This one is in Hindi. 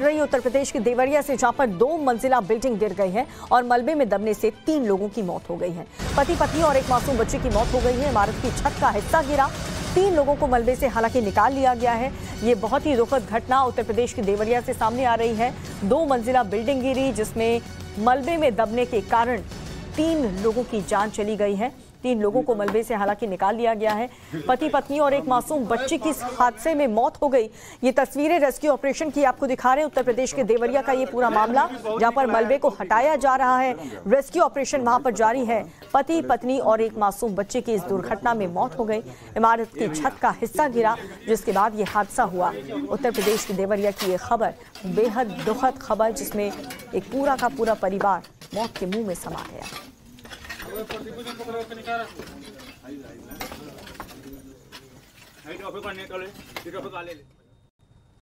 रही उत्तर प्रदेश के देवरिया से, जहाँ पर दो मंजिला बिल्डिंग गिर गई है और मलबे में दबने से तीन लोगों की मौत हो गई है। पति पत्नी और एक मासूम बच्चे की मौत हो गई है। इमारत की छत का हिस्सा गिरा। तीन लोगों को मलबे से हालाँकि निकाल लिया गया है। ये बहुत ही दुखद घटना उत्तर प्रदेश के देवरिया से सामने आ रही है। दो मंजिला बिल्डिंग गिरी, जिसमें मलबे में दबने के कारण तीन लोगों की जान चली गई है। तीन लोगों को मलबे से हालाँकि निकाल लिया गया है। पति पत्नी और एक मासूम बच्चे की इस हादसे में मौत हो गई। ये तस्वीरें रेस्क्यू ऑपरेशन की आपको दिखा रहे हैं। उत्तर प्रदेश के देवरिया का ये पूरा मामला, जहाँ पर मलबे को हटाया जा रहा है। रेस्क्यू ऑपरेशन वहाँ पर जारी है। पति पत्नी और एक मासूम बच्चे की इस दुर्घटना में मौत हो गई। इमारत की छत का हिस्सा गिरा, जिसके बाद ये हादसा हुआ। उत्तर प्रदेश के देवरिया की ये खबर बेहद दुखद खबर, जिसमें एक पूरा का पूरा परिवार मौत के मुँह में समा गया के का ले ले